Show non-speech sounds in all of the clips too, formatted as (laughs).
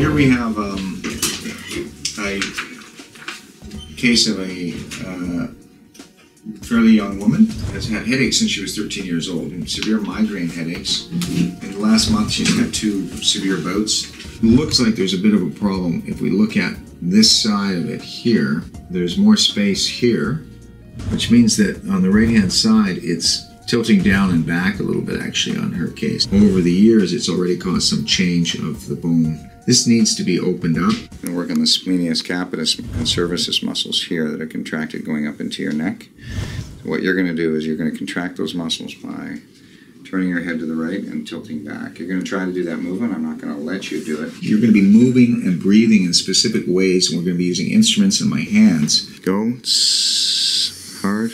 here we have um, a case of a uh, fairly young woman has had headaches since she was 13 years old, and severe migraine headaches. The last month, she's had two severe bouts. Looks like there's a bit of a problem. If we look at this side of it here, there's more space here, which means that on the right-hand side, it's tilting down and back a little bit actually on her case. Over the years, it's already caused some change of the bone. This needs to be opened up. And work on the splenius capitis and cervicis muscles here that are contracted going up into your neck. So what you're going to do is you're going to contract those muscles by turning your head to the right and tilting back. You're going to try to do that movement. I'm not going to let you do it. You're going to be moving and breathing in specific ways, and we're going to be using instruments in my hands. Go hard.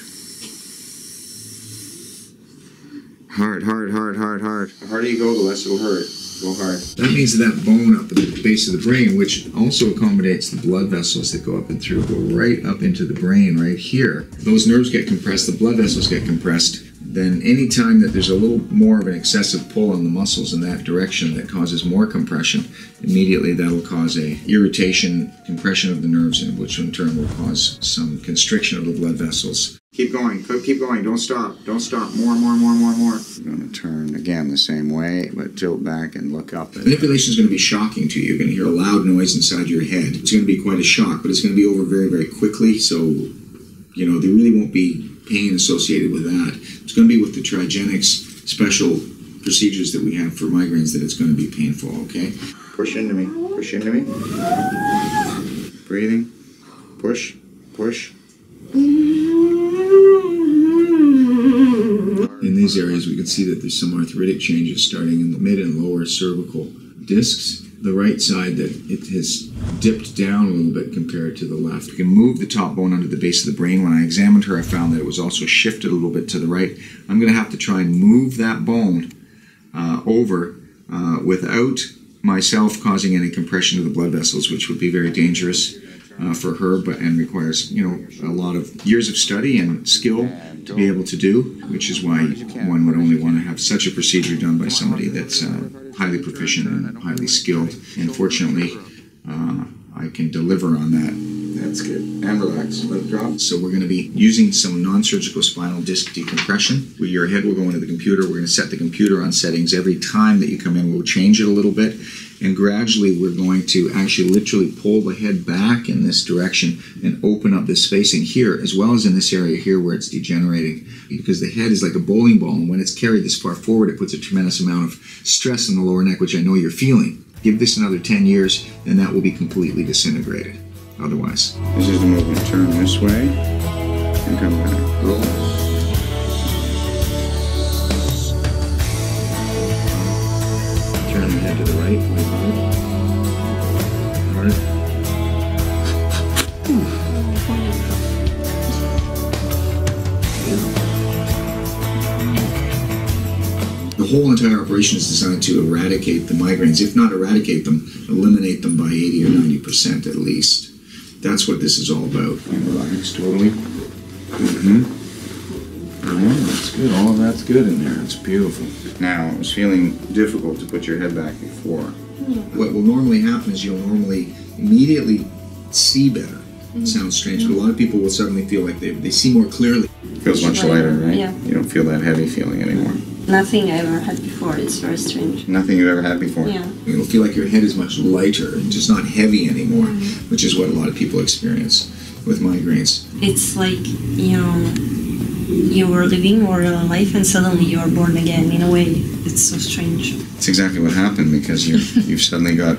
Hard, hard, hard, hard, hard. The harder you go, the less it'll hurt. Go hard. That means that bone up at the base of the brain, which also accommodates the blood vessels that go up and through, go right up into the brain right here. Those nerves get compressed, the blood vessels get compressed. Then, anytime that there's a little more of an excessive pull on the muscles in that direction that causes more compression, immediately that'll cause a irritation, compression of the nerves, and which in turn will cause some constriction of the blood vessels. Keep going. Keep going. Don't stop. Don't stop. More, more, more, more, more. I'm going to turn again the same way, but tilt back and look up. Manipulation is going to be shocking to you. You're going to hear a loud noise inside your head. It's going to be quite a shock, but it's going to be over very, very quickly. So, you know, there really won't be pain associated with that. It's going to be with the Trigenics special procedures that we have for migraines that it's going to be painful, okay? Push into me. Push into me. Breathing. Push. Push. In these areas, we can see that there's some arthritic changes starting in the mid and lower cervical discs. The right side that it has dipped down a little bit compared to the left. We can move the top bone under the base of the brain. When I examined her, I found that it was also shifted a little bit to the right. I'm going to have to try and move that bone uh, over uh, without myself causing any compression of the blood vessels, which would be very dangerous uh, for her, but and requires you know a lot of years of study and skill to be able to do, which is why one would only want to have such a procedure done by somebody that's uh, highly proficient and highly skilled. And fortunately, uh, I can deliver on that. That's good. And relax. Let it drop. So we're going to be using some non-surgical spinal disc decompression. Where your head will go into the computer. We're going to set the computer on settings every time that you come in. We'll change it a little bit and gradually we're going to actually literally pull the head back in this direction and open up this spacing here as well as in this area here where it's degenerating because the head is like a bowling ball and when it's carried this far forward it puts a tremendous amount of stress in the lower neck which I know you're feeling. Give this another 10 years and that will be completely disintegrated otherwise. This is the movement. Turn this way and come back. Roll. turn the head to the right, like hard. The whole entire operation is designed to eradicate the migraines, if not eradicate them, eliminate them by 80 or 90% at least. That's what this is all about. And relax totally. Mm-hmm. that's good. All of that's good in there. It's beautiful. Now, it was feeling difficult to put your head back before. Yeah. What will normally happen is you'll normally immediately see better. Mm-hmm. It sounds strange, mm-hmm. but a lot of people will suddenly feel like they, they see more clearly. It feels much lighter, right? Yeah. You don't feel that heavy feeling anymore. Nothing I ever had before. It's very strange. Nothing you've ever had before? Yeah. You'll feel like your head is much lighter and just not heavy anymore, mm-hmm. which is what a lot of people experience with migraines. It's like, you know, you were living your life and suddenly you are born again in a way it's so strange it's exactly what happened because you (laughs) you've suddenly got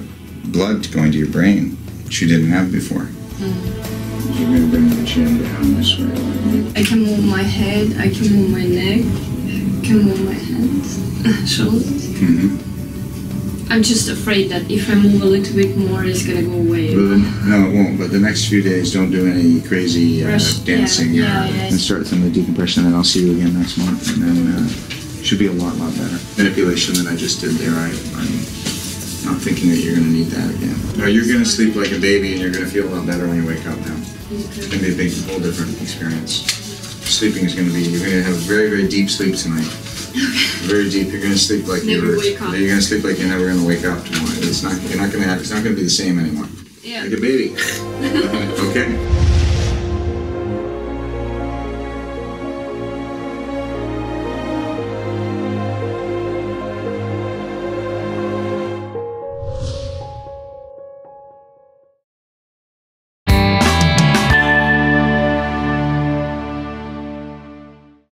blood going to your brain which you didn't have before mm. you're going to bring the chin down this way i can move my head i can move my neck I can move my hands shoulders mm-hmm. I'm just afraid that if I move a little bit more, it's gonna go away. no, it won't. But the next few days, don't do any crazy uh, dancing. Yeah, yeah, yeah. And start some of the decompression, and then I'll see you again next month, and then uh, should be a lot, lot better. Manipulation that I just did there, I, I'm not thinking that you're gonna need that again. No, you're gonna sleep like a baby, and you're gonna feel a lot better when you wake up now. It's gonna be a big, whole different experience. Sleeping is gonna be, you're gonna have a very, very deep sleep tonight. Very deep. You're gonna sleep like Never you're. wake up. You're gonna sleep like you're never gonna wake up tomorrow. It's not. You're not gonna have. It's not gonna be the same anymore. Yeah. Like a baby. (laughs) okay.